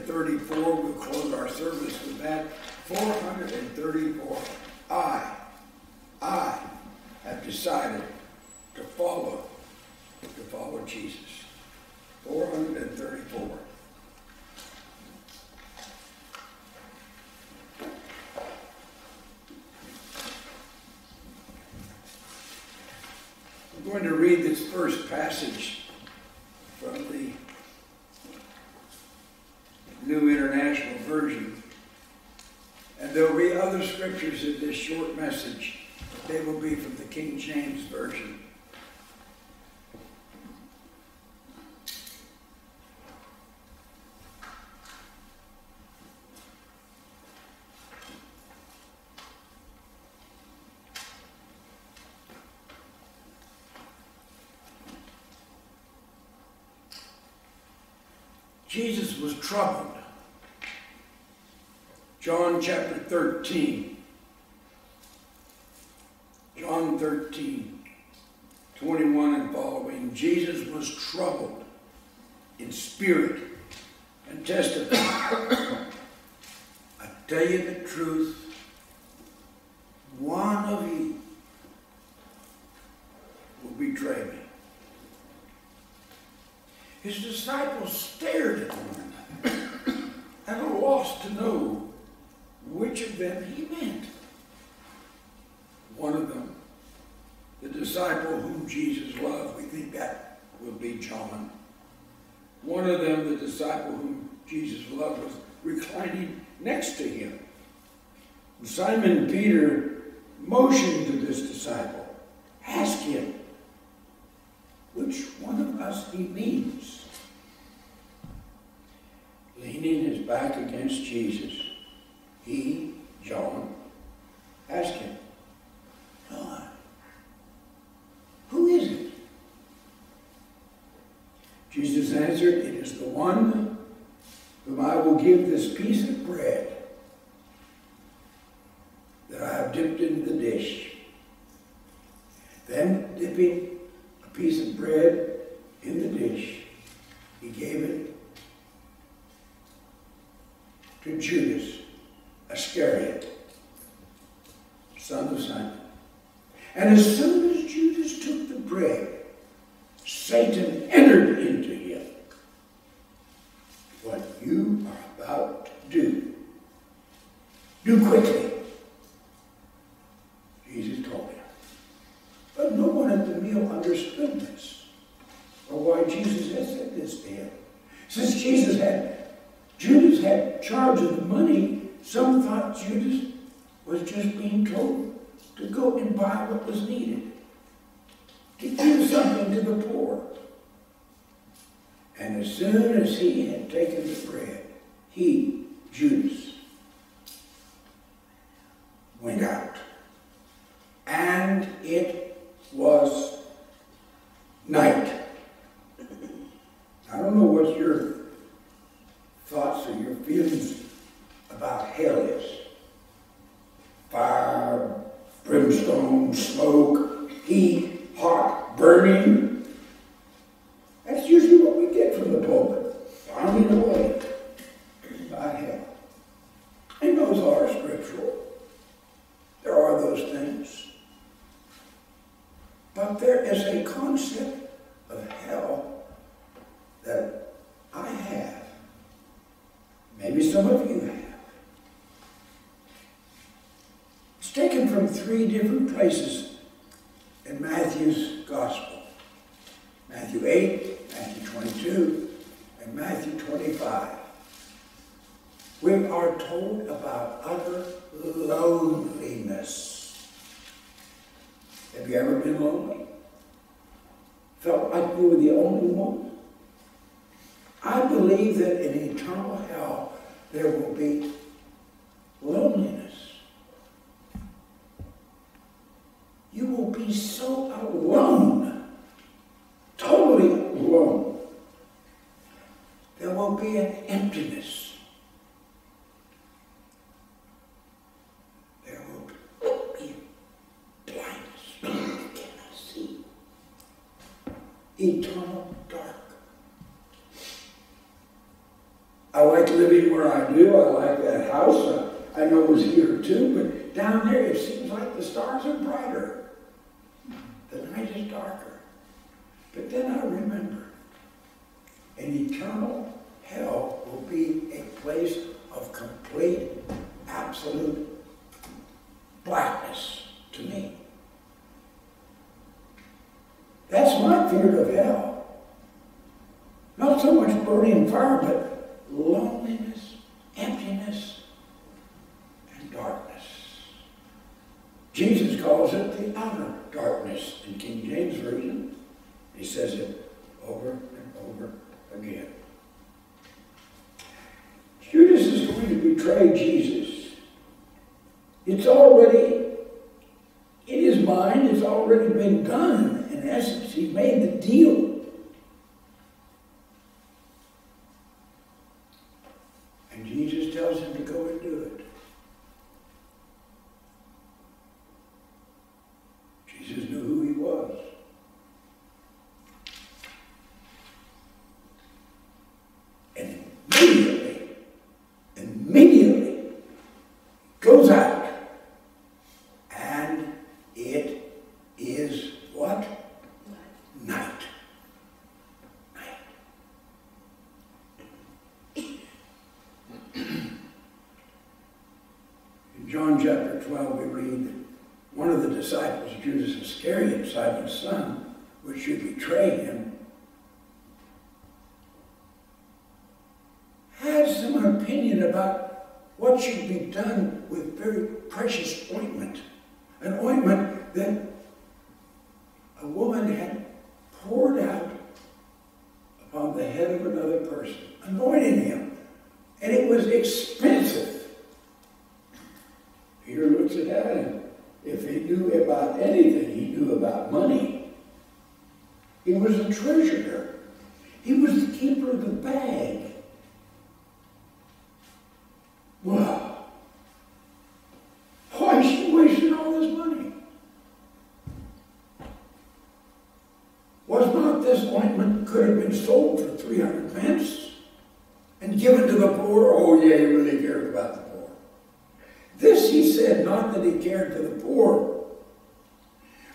434, we'll close our service with that. 434. I, I have decided to follow, to follow Jesus. 434. I'm going to read this first passage from the New International Version. And there will be other scriptures in this short message. They will be from the King James Version. Jesus was troubled. John chapter 13. John 13, 21 and following. Jesus was troubled in spirit and testified. I tell you the truth, one of you will betray me. His disciples stared at one another, at a loss to know which of them he meant. One of them, the disciple whom Jesus loved, we think that will be John. One of them, the disciple whom Jesus loved, was reclining next to him. Simon Peter motioned to this disciple, ask him, which one of us he means. Leaning his back against Jesus, he, John, asked him, who is it? Jesus answered, It is the one whom I will give this piece of bread that I have dipped into the dish. Then, dipping a piece of bread in the dish. He gave it to Judas Iscariot, son of Simon. And as soon as Judas took the bread, Satan entered into him. What you are about to do, do quickly. Jesus told him. But no one at the meal understood this, or why Jesus had said this to him. Since Jesus had, Judas had charge of the money, some thought Judas just being told to go and buy what was needed, to give something to the poor. And as soon as he had taken the bread, he, Judas, went out. And it was night. I don't know what your thoughts or your feelings about hell is. Fire, brimstone, smoke, heat, hot, burning. That's usually what we get from the pulpit. Pounding away about hell. And those are scriptural. There are those things. But there is a concept of hell that I have. Maybe some of you have. It's taken from three different places in Matthew's Gospel Matthew 8, Matthew 22, and Matthew 25. We are told about utter loneliness. Have you ever been lonely? Felt like you were the only one? I believe that in eternal hell there will be so alone, totally alone. there will be an emptiness. There will be blindness. You cannot see. Eternal dark. I like living where I do. I like that house. I, I know it was here too, but down there it seems like the stars are brighter. The night is darker. But then I remember an eternal hell will be a place of complete, absolute blackness to me. That's my fear of hell. Not so much burning fire, but loneliness, emptiness, and darkness. Jesus calls it the outer darkness in King James Version. He says it over and over again. Judas is going to betray Jesus. It's already in his mind, it's already been done. In essence, he made the deal. And Jesus tells him to go and do it. Jesus knew who he was. And immediately, immediately goes out. And it is what? Night. Night. In John chapter 12, we read one of the disciples, Judas Iscariot, Simon's son, which should betray him, had some opinion about what should be done with very precious ointment. An ointment that a woman had poured out upon the head of another person, anointing him. And it was expensive. Peter looks at that and if he knew about anything, he knew about money. He was a treasurer. He was the keeper of the bag. Wow. Why is he wasting all this money? Was not this ointment could have been sold for 300 pence and given to the poor? Oh, yeah, he really cared about the poor. This he said not that he cared for the poor,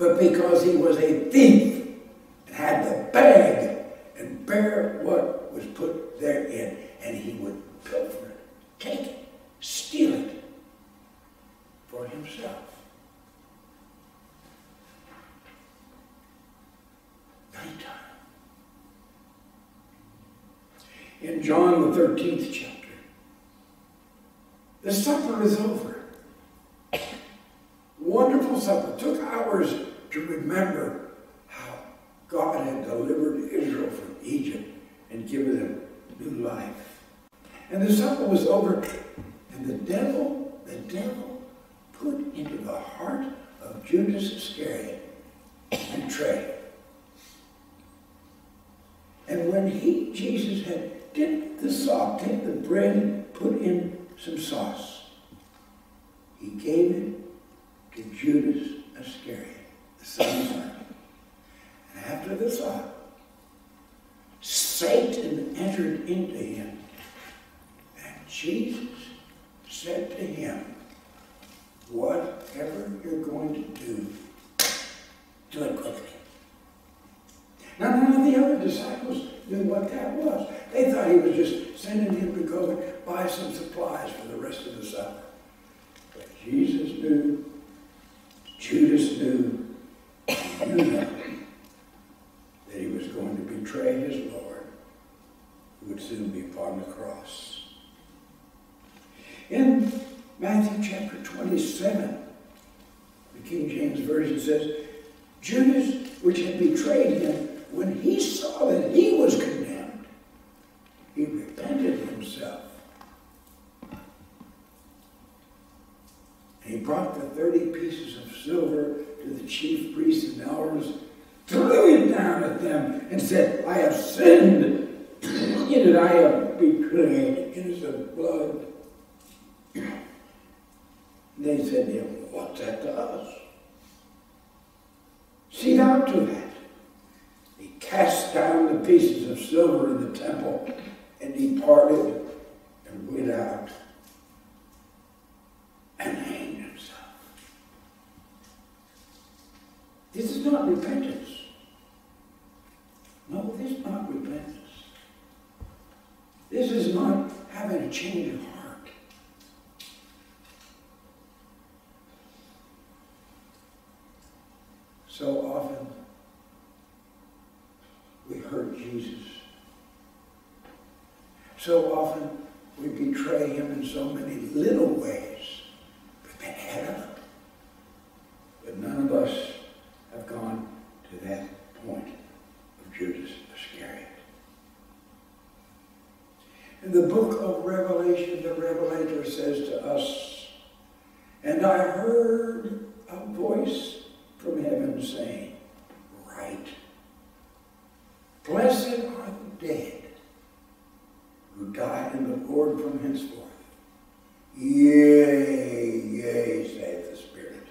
but because he was a thief and had the bag and bear what was put therein, and he would pilfer it, take it, steal it for himself. Nighttime. In John the 13th chapter, the supper is over. Wonderful supper. Took hours to remember how God had delivered Israel from Egypt and given them new life. And the supper was over, and the devil, the devil put into the heart of Judas Iscariot and betray. And when he, Jesus, had dipped the sauce, take the bread, put in some sauce, he gave it to Judas Iscariot, the son of Simon. And after the thought, Satan entered into him. Jesus said to him, Whatever you're going to do, do it quickly. Now, none of the other disciples knew what that was. They thought he was just sending him to go buy some supplies for the rest of the supper. But Jesus knew, Judas knew, and you know that he was going to betray his Lord, who would soon be upon the cross. In Chapter 27, the King James Version says, Judas, which had betrayed him, when he saw that he was condemned, he repented himself. And he brought the 30 pieces of silver to the chief priests and elders, threw it down at them, and said, I have sinned in that I have betrayed innocent blood. They said him, What's that to us? See down to that. He cast down the pieces of silver in the temple, and departed and went out and hanged himself. This is not repentance. No, this is not repentance. This is not having a change of heart. So often we hurt Jesus. So often we betray him in so many little ways, but they add up. But none of us have gone to that point of Judas Iscariot. In the book of Revelation, the Revelator says to us, And I heard a voice from heaven saying, blessed are the dead who die in the Lord from henceforth. Yea, yea, saith the Spirit,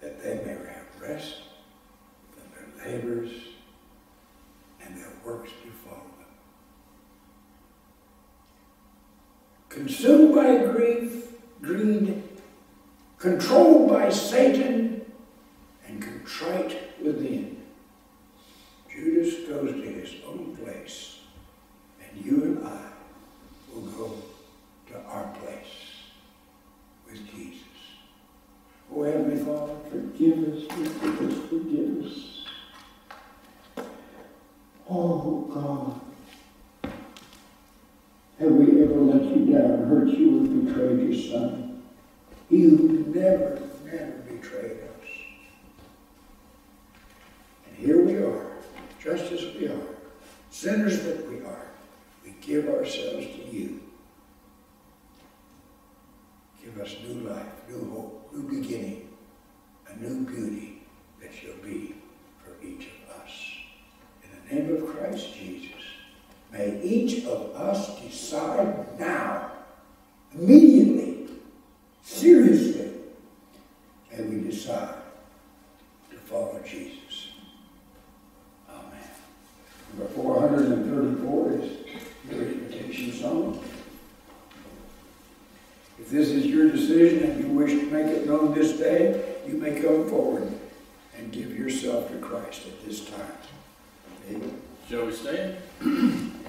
that they may have rest from their labors and their works befall them. Consumed by grief, greed, controlled by Satan, and contrite within, Judas goes to his own place, and you and I will go to our place with Jesus. Oh, Heavenly Father, forgive us, forgive us, forgive us. God. Have we ever let you down, hurt you, or betrayed your son? You never, never betrayed us. And here we are, just as we are, sinners that we are. We give ourselves to you. Give us new life, new hope, new beginning, a new beauty that shall be for each of us. In the name of Christ Jesus, may each of us decide now, immediately, seriously, may we decide to follow Jesus. Amen. Number 434 is your invitation song. If this is your decision and you wish to make it known this day, you may come forward and give yourself to Christ at this time. Amen. Shall we stand?